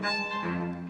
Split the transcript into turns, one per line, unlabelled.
Música